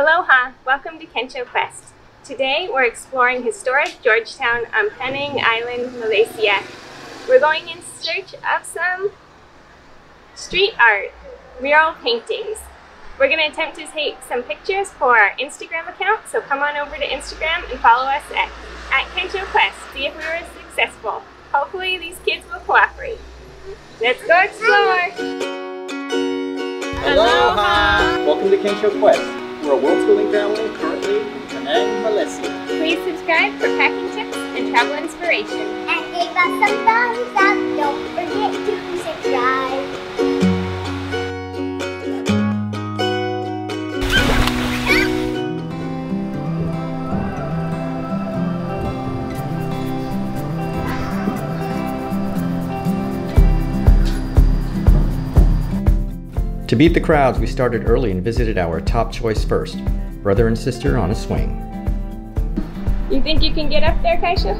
Aloha! Welcome to Kensho Quest. Today we're exploring historic Georgetown on Penang Island, Malaysia. We're going in search of some street art, mural paintings. We're going to attempt to take some pictures for our Instagram account, so come on over to Instagram and follow us at, at Kensho Quest. See if we were successful. Hopefully these kids will cooperate. Let's go explore! Aloha! Welcome to Kensho Quest. We're a world schooling family currently in Penang, Malaysia. Please subscribe for packing tips and travel inspiration. And give us some thumbs up. Don't forget to subscribe. To beat the crowds, we started early and visited our top choice first brother and sister on a swing. You think you can get up there, Kaisha?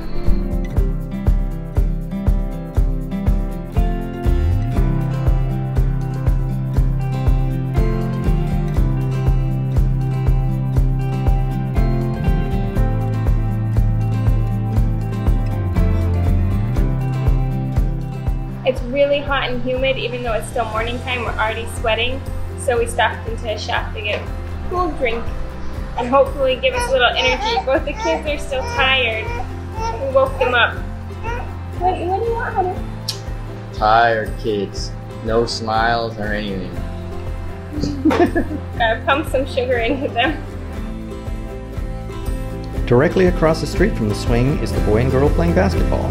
Hot and humid, even though it's still morning time. We're already sweating, so we stopped into a shop to get a cool drink and hopefully give us a little energy. Both the kids are still tired. We woke them up. What, what do you want, honey? Tired kids. No smiles or anything. Gotta pump some sugar into them. Directly across the street from the swing is the boy and girl playing basketball.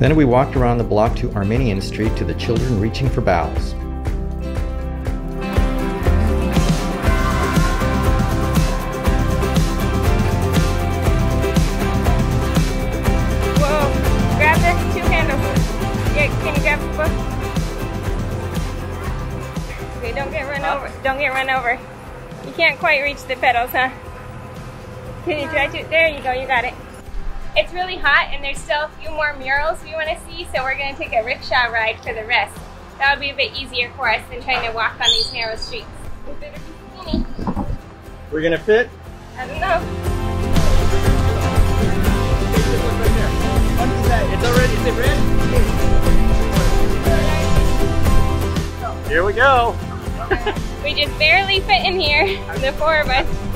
Then we walked around the block to Armenian Street to the children reaching for bowels. Whoa. Grab the two handles. Yeah, can you grab the book? Okay, don't get run over. Don't get run over. You can't quite reach the pedals, huh? Can you try to? There you go, you got it. It's really hot and there's still a few more murals we want to see, so we're going to take a rickshaw ride for the rest. That would be a bit easier for us than trying to walk on these narrow streets. We better be skinny. We're gonna fit? I don't know. It's already, is it red? Here we go. We just barely fit in here, the four of us.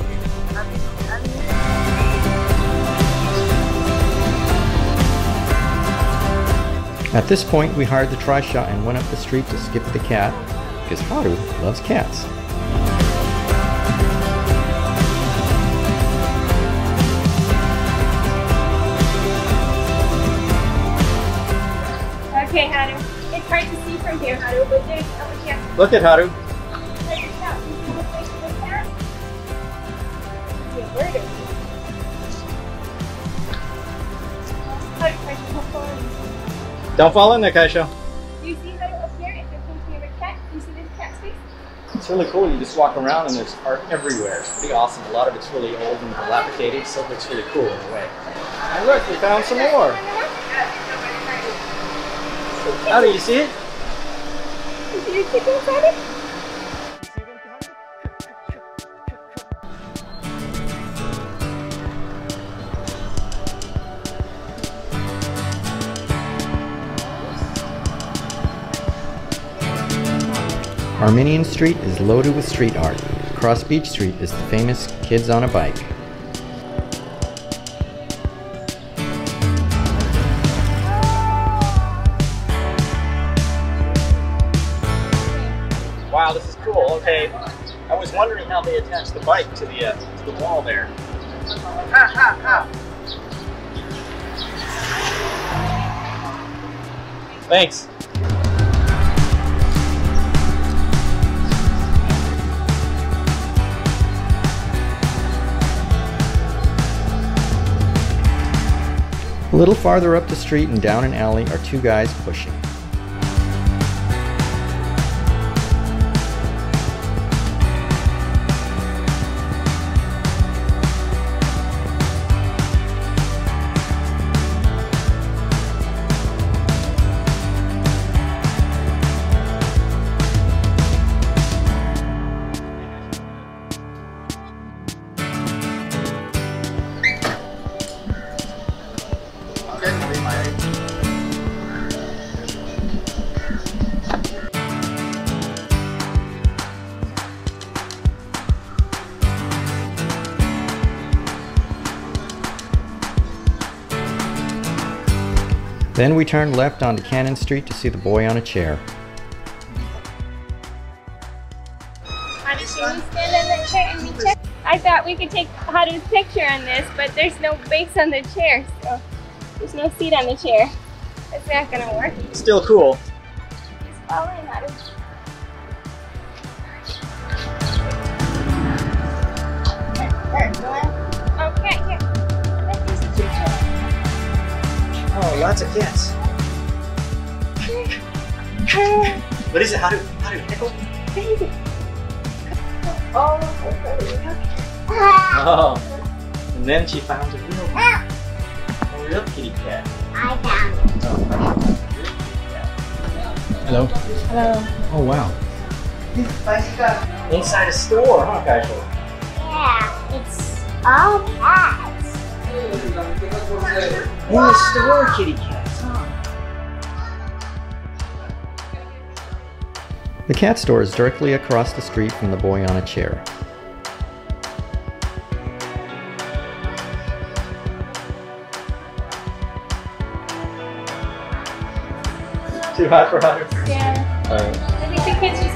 At this point, we hired the trishaw and went up the street to skip the cat, because Haru loves cats. Okay, Haru. It's hard to see from here, Haru, but there's oh yeah. Look at Haru. There's oh, a cat. Don't fall in there, Kaisha. Do you see that up here? It just seems to be a cat. Do you see this cat's face? It's really cool. You just walk around and there's art everywhere. It's pretty awesome. A lot of it's really old and dilapidated, so it looks really cool in a way. And look, we found some more. How do you see it? Do you see inside it? Armenian Street is loaded with street art. Cross Beach Street is the famous Kids on a Bike. Wow, this is cool. Okay, I was wondering how they attached the bike to the uh, to the wall there. Ha ha ha! Thanks. A little farther up the street and down an alley are two guys pushing. Then we turned left onto Cannon Street to see the boy on a chair. Haru, can you stand on the chair and we check? I thought we could take Haru's picture on this, but there's no base on the chair, so there's no seat on the chair. It's not gonna work. Still cool. Just fall Haru. Oh, lots of cats. What is it? How do how do pickle? Oh, Oh. And then she found a real a real kitty cat. I found it. Oh, Hello. Hello. Oh wow. Inside a store, huh, Kaisho? Yeah, it's all cats. In the store, kitty cats, huh? The cat store is directly across the street from the boy on a chair. Too hot for Hunter. Yeah. Alright. I think the kids just.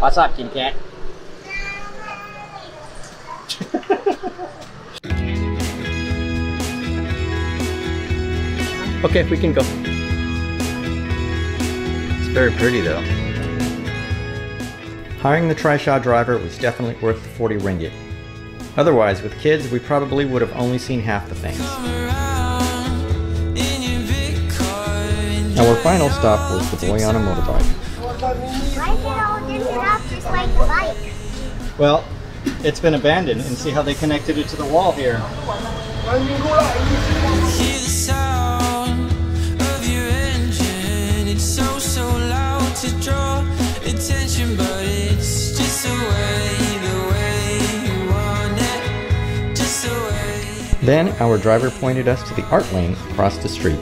What's up, kitty cat? Okay, we can go. It's very pretty though. Hiring the trishaw driver was definitely worth the 40 ringgit. Otherwise, with kids, we probably would have only seen half the things. Our final stop was the boy on a motorbike. Why is it all dinted up just like the bike? Well, it's been abandoned, and see how they connected it to the wall here. Hear the sound of your engine. It's so, so loud to draw attention, but it's just the way, the way you want it. Just the way. Then our driver pointed us to the art lane across the street.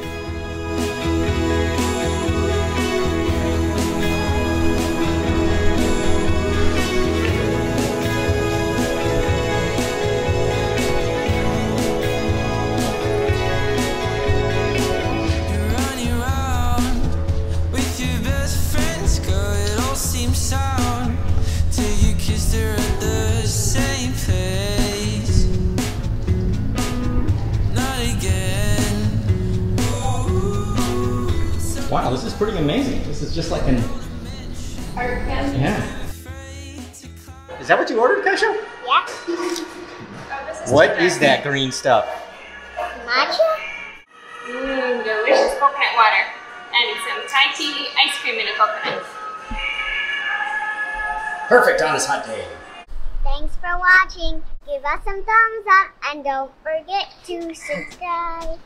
Wow, this is pretty amazing. This is just like an Art can. yeah. Is that what you ordered, Kaisha? Yeah. Oh, is What too that green stuff? Matcha? Mmm, delicious coconut water. And some Thai tea, ice cream, and a coconut. Perfect on this hot day. Thanks for watching. Give us some thumbs up and don't forget to subscribe.